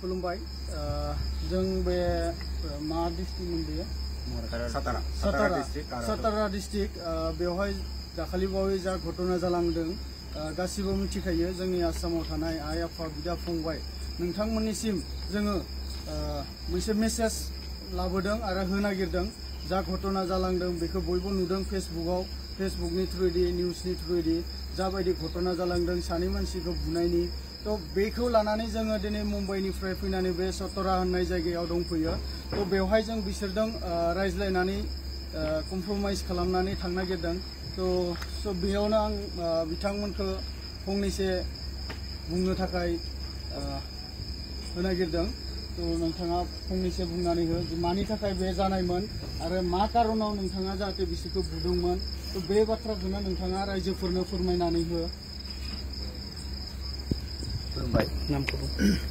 खुलुमबाय ओ, जों बे ओ, मा डिस्ट्रिक्टमोन बेयो सातारा सातारा डिस्ट्रिक्ट आरो सातारा डिस्ट्रिक्ट ओ, बेवहाय दाखालि बावै जा घटना जालांदों ओ, गासिबो मिथिखायो जोंनि आसामाव थानाय आइ आफा बिदा फंबाय नोंथांमोननिसिम जोङो ओ, मोनसे मेसेज लाबोदों आरो होनो नागिरदों जा घटना जालांदों बेखौ बयबो नुदों फेसबुकआव फेसबुकनि थ्रुयैदि निउसनि थ्रुयैदि जाबायदि घटना जालांदों सानै मानसिखौ बुनायनि थ' बेखौ लानानै जोङो दिनै मुम्बाइनिफ्राय फैनानै बे सतरा होननाय जायगायाव दंफैयो थ' बेवहाय जों बिसोरजों ओ, रायज्लायनानै कमप्रमाइज खालामनानै थांनो नागिरदों थ' स' बेयावनो आं ओ, बिथांमोनखौ फंनैसो बुंनो थाखाय ओ, होनो नागिरदों थ' नोंथाङा फंनैसो बुंनानै हो जे मानि थाखाय बे जानायमोन आरो मा कारनाव नोंथाङा जाहाथे बिसोरखौ बुदोंमोन थ' बे बाथ्राखौनो नोंथाङा रायजोफोरनो फोरमायनानै हो खुलुमबाय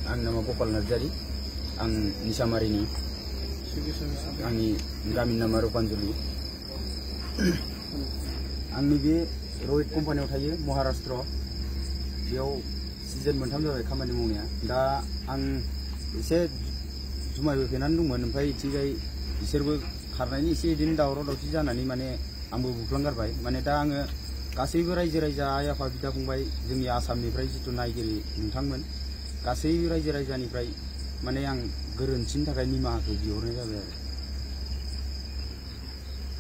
आंनि नामा गपाल नार्जारि आं निसामारिनि आंनि गामिनि नामा रुपान्जलि आंनि बे रहित कम्पानियाव थायो महाराष्ट्र बेयाव सिजोन मोनथाम जाबाय खामानि मावनाया दा आं एसे जुमायबो फेनानै दंमोन ओमफ्राय इथिंजाय बिसोरबो खारनायनि एसे बिदिनो दावराव दावसि जानानै माने आंबो बुफ्लांगारबाय माने दा आङो गासैबो रायजो राजा आइ आफा बिदा फंबाय जोंनि आसामनिफ्राय जिथु नायगिरि नोंथांमोन, गासैबो रायजो राजानिफ्राय माने आं गोरोन्थिनि थाखाय निमाहाखौ बिहरनाय जाबाय आरो।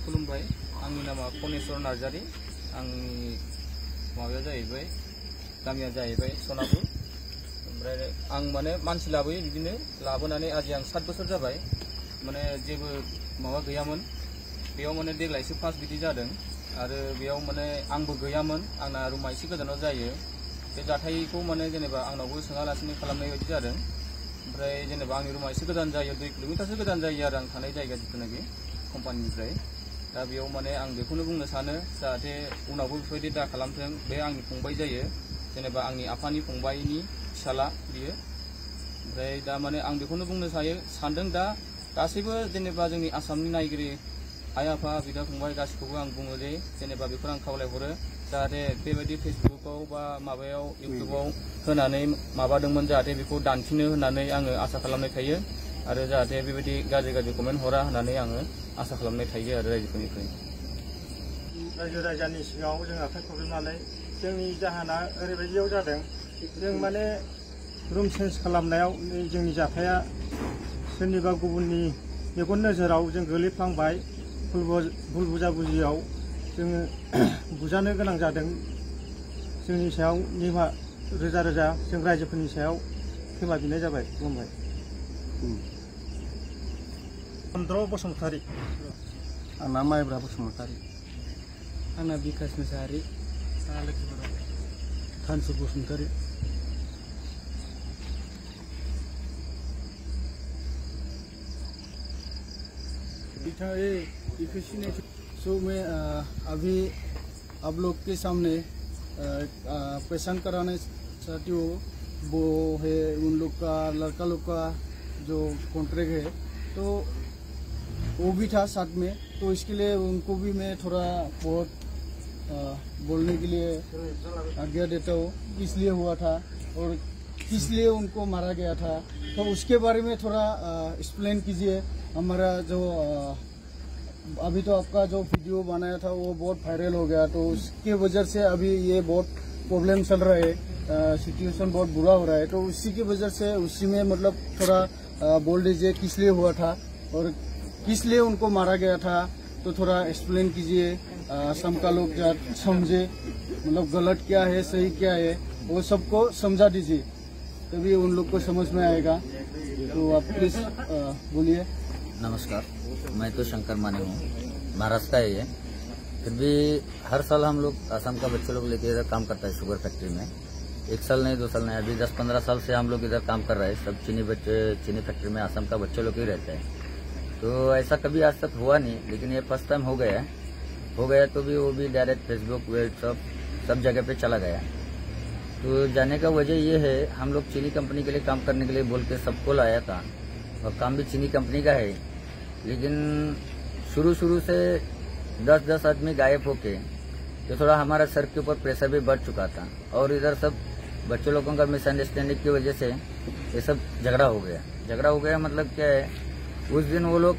खुलुमबाय। आंनि नामा कनेस्वर नार्जारि। आंनि माबाया जाहैबाय, गामिया जाहैबाय सनापुर। ओमफ्राय आं माने मानसि लाबोयो बिदिनो। लाबोनानै आजि आं सात बोसोर जाबाय। माने जेबो माबा गैयामोन। बेयाव माने देग्लायसो फार्स्ट बिदि जादों। आरो बेयाव माने आंबो गैयामोन, आंना रुमा एसे गोजानाव जायो। बे जाथायखौ माने जेनेबा आंनावबो सोङालासिनो खालामनाय बायदि जादों। ओमफ्राय जेनेबा आंनि रुमा एसे गोजान जायो, दुइ किल'मिटारसो गोजान जायो आरो आं थानाय जायगा जिथुनाखि कम्पानिनिफ्राय। दा बेयाव माने आं बेखौनो बुंनो सानो, जाहाथे उनावबो बेफोरबायदि दा खालामथों, बे आंनि फंबाय जायो। जेनेबा आंनि आफानि फंबायनि फिसाला बियो। ओमफ्राय दा माने आं बेखौनो बुंनो सायो, सानदों दा गासैबो जेनेबा जोंनि आसामनि नायगिरि आइ आफा बिदा फंबाय गासैखौबो आं बुङो जे जेनेबा बेखौ आं खावलायहरो। जाहाथे बेबायदि फेसबुकाव बा माबायाव, इउटुबाव होनानै माबादोंमोन जाहाथे बेखौ दानफिनो होननानै आङो आसा खालामनाय थायो। आरो जाहाथे बेबायदि गाज्रि गाज्रि कमेन्ट हरा होननानै आङो आसा खालामनाय थायो आरो रायजोफोरनिफ्राय। रायजो राजानि सिगाङाव जों आखाइ खबजोबनानै जोंनि जाहोना ओरैबायदियाव जादों, जों माने रुम चेन्ज खालामनायाव जोंनि जाथाया सोरनिबा गुबुननि मेगन नोजोराव जों गोलैफ्लांबाय। भुल बुज- भुल बुजाबुजियाव जोङो बुजानो गोनां जादों जोंनि सायाव निमा रोजा रोजा जों रायजोफोरनि सायाव खेमा बिनाय जाबाय खुलुमबाय चन्द्र बसुमतारी आंना माइब्रा बसुमतारी आंना बिकास मोसाहारि खानसु बसुमतारी बिठा ए इको सो मैं अ, अभी आप लोग के सामने पहचान कराने चाहती हूँ। वो है उन लोग का लड़का लोग का जो कॉन्ट्रैक्ट है तो वो भी था साथ में। तो इसके लिए उनको भी मैं थोड़ा बहुत बोलने के लिए आज्ञा देता हूँ। इसलिए हुआ था। और किस लिए उनको मारा गया था। तो उसके बारे में थोड़ा एक्सप्लेन कीजिए। हमारा जो अभी तो आपका जो वीडियो बनाया था वो बहुत वायरल हो गया। तो उसके वजह से अभी ये बहुत प्रॉब्लम चल रहा है। सिचुएशन बहुत बुरा हो रहा है। तो उसी की वजह से उसी में मतलब थोड़ा अ, बोल दीजिए किस लिए हुआ था और किस लिए उनको मारा गया था तो थोड़ा एक्सप्लेन कीजिए। अ, असम का लोग समझे। मतलब गलत क्या है सही क्या है वो सबको समझा दीजिए। तभी उन लोग को समझ में आएगा। तो आप प्लीज़ बोलिए। नमस्कार, मैं तो शंकर माने हूँ। महाराष्ट्र का है ये फिर भी हर साल हम लोग असम का बच्चे लोग लेके इधर काम करता है शुगर फैक्ट्री में। एक साल नहीं, दो साल नहीं, अभी दस पंद्रह साल से हम लोग इधर काम कर रहे हैं। सब चीनी बच्चे, चीनी फैक्ट्री में असम का बच्चे लोग ही रहते हैं। तो ऐसा कभी आज तक हुआ नहीं, लेकिन ये फ़र्स्ट टाइम हो गया है। हो गया तो भी वो भी डायरेक्ट फेसबुक व्हाट्सअप सब जगह पे चला गया तो जाने का वजह ये है, हम लोग चीनी कंपनी के लिए काम करने के लिए बोल के सबको लाया था। और काम भी चीनी कंपनी का है। लेकिन शुरू शुरू से दस दस आदमी गायब होके तो थोड़ा हमारा सर के ऊपर प्रेशर भी बढ़ चुका था। और इधर सब बच्चों लोगों का मिसअंडरस्टैंडिंग की वजह से ये सब झगड़ा हो गया। झगड़ा हो गया मतलब क्या है, उस दिन वो लोग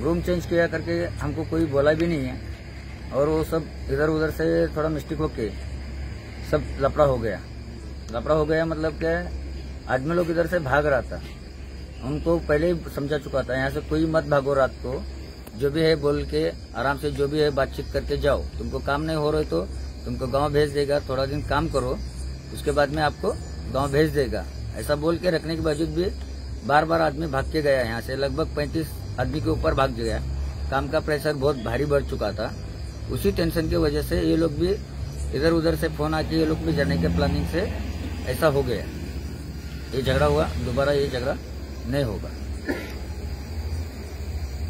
रूम चेंज किया करके हमको कोई बोला भी नहीं है। और वो सब इधर उधर से थोड़ा मिस्टेक होके सब लपड़ा हो गया। लफड़ा हो गया मतलब क्या आदमी लोग इधर से भाग रहा था। उनको पहले ही समझा चुका था, यहाँ से कोई मत भागो रात को, जो भी है बोल के आराम से जो भी है बातचीत करके जाओ। तुमको काम नहीं हो रहे तो तुमको गाँव भेज देगा, थोड़ा दिन काम करो, उसके बाद में आपको गाँव भेज देगा। ऐसा बोल के रखने के बावजूद भी बार बार आदमी भाग के गया यहाँ से। लगभग पैंतीस आदमी के ऊपर भाग गया। काम का प्रेशर बहुत भारी बढ़ चुका था। उसी टेंशन की वजह से ये लोग भी इधर उधर से फ़ोन आके, ये लोग भी जाने के प्लानिंग से ऐसा हो गया। ये झगड़ा हुआ दोबारा ये झगड़ा नहीं होगा।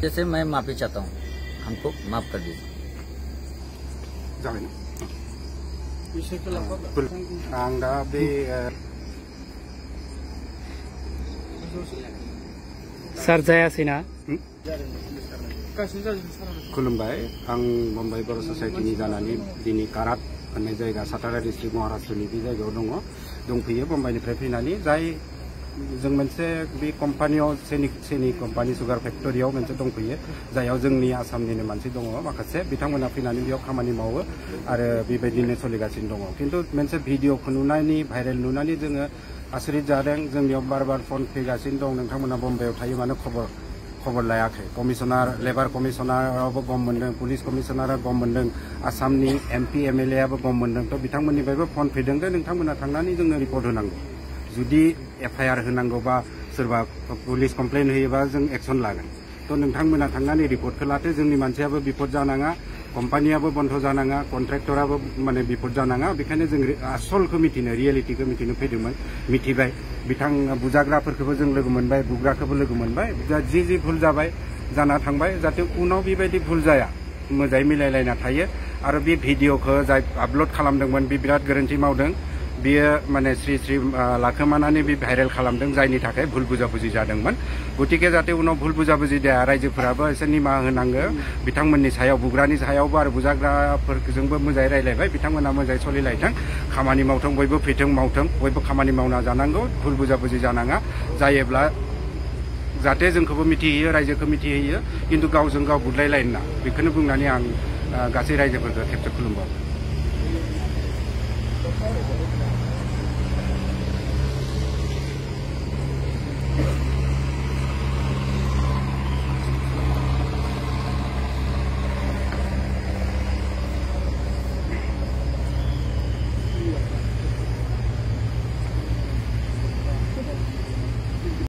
जैसे मैं माफ़ी चाहता हूँ हमको माफ़ कर दीजिए। सार गासिबो जाजोबो खुलुमबाय आं मुम्बाइ बर' ससाइटिनि जानानै दिनै कारात होननाय जायगा सातारा डिस्ट्रिक्ट महाराष्ट्रनि बे जायगायाव दङ। दंफैयो मुम्बाइनिफ्राय फैनानै जाय जों मोनसे बे कम्पानियाव सेनि सेनि कम्पानि सुगार फेक्टरियाव मोनसे दंफैयो जायाव जोंनि आसामनिनो मानसि दङ माखासे बिथांमोना फैनानै बेयाव खामानि मावो आरो बेबायदिनो सोलिगासिनो दङ खिन्थु मोनसे भिडिअखौ नुनानै भाइरेल नुनानै जोङो आसरित जादों जोंनियाव बार बार फन फैगासिनो दं नोंथांमोना बम्बाइआव थायो मानो खबर खबर लायाखै कमिसनार लेबार कमिसनाराबो गम मोनदों पुलिस कमिसनारा गम मोनदों आसामनि एम पि एम एल एआबो गम मोनदों थ' बिथांमोननिफ्रायबो फन फैदों दे नोंथांमोना थांनानै जोंनो रिपर्ट होनांगौ जुदि एफ आइ आर होनांगौबा सोरबा पुलिस कमप्लेन होयोबा जों एक्सन लागोन थ' नोंथांमोना थांनानै रिपर्टखौ लाथो जोंनि मानसियाबो बिपद जानाङा कम्पानियाबो बन्द जानाङा कन्ट्रेक्टराबो माने बिपद जानाङा बेखायनो जों रि- आसलखौ मिथिनो रियेलिटिखौ मिथिनो फैदोंमोन मिथिबाय बिथां बुजाग्राफोरखौबो जों लोगो मोनबाय, बुग्राखौबो लोगो मोनबाय। दा जि जि भुल जाबाय, जाना थांबाय, जाहाथे उनाव बेबायदि भुल जाया, मोजाङै मिलायलायना थायो। आरो बे भिडिअखौ जाय आपल'ड खालामदोंमोन, बे बिराद गोरोन्थि मावदों। बियो माने स्रि स्रि लाखोमानानै बे भाइरेल खालामदों जायनि थाखाय भुल बुजाबुजि जादोंमोन। गतिके जाहाथे उनाव भुल बुजाबुजि जाया, रायजोफोराबो एसे निमाहा होनांगो। बिथांमोननि सायाव, बुग्रानि सायावबो आरो बुजाग्राफोरजोंबो मोजाङै रायलायबाय। बिथांमोना मोजाङै बयबो फैथों, मावथों। बयबो खामानि मावना जानांगौ, भुल बुजाबुजि जानाङा। जायोब्ला जाहाथे जोंखौबो मिथिहोयो, रायजोखौ मिथिहोयो खिन्थु गावजों गाव बुदलायलायना। बेखौनो बुंनानै आं गासै रायजोफोरखौ खेबसे खुलुमबावो